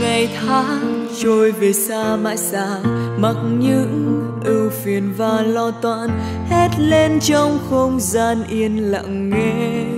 ngày tháng, trôi về xa mãi xa, mặc những ưu phiền và lo toan, hét lên trong không gian yên lặng nghe.